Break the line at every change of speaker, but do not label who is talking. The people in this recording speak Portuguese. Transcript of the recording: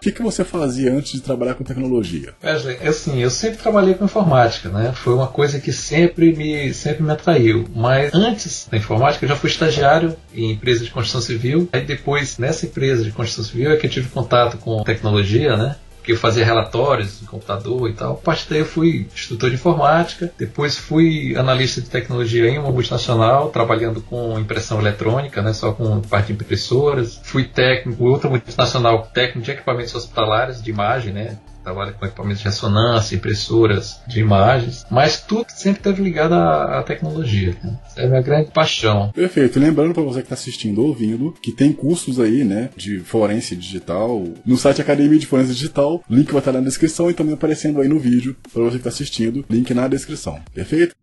O que, que você fazia antes de trabalhar com tecnologia?
Wesley, assim, eu sempre trabalhei com informática, né? Foi uma coisa que sempre me, sempre me atraiu. Mas antes da informática, eu já fui estagiário em empresa de construção civil. Aí depois, nessa empresa de construção civil, é que eu tive contato com tecnologia, né? Que eu fazia relatórios no computador e tal. A partir daí eu fui instrutor de informática, depois fui analista de tecnologia em uma multinacional, trabalhando com impressão eletrônica, né, só com parte de impressoras. Fui técnico, outra multinacional, técnico de equipamentos hospitalares de imagem, né, trabalha com equipamentos de ressonância, impressoras de imagens, mas tudo sempre esteve ligado à, à tecnologia. Né? É a minha grande paixão.
Perfeito. Lembrando para você que está assistindo ou ouvindo que tem cursos aí, né, de forense digital no site Academia de Forense Digital. Link vai estar na descrição e também aparecendo aí no vídeo para você que está assistindo. Link na descrição. Perfeito?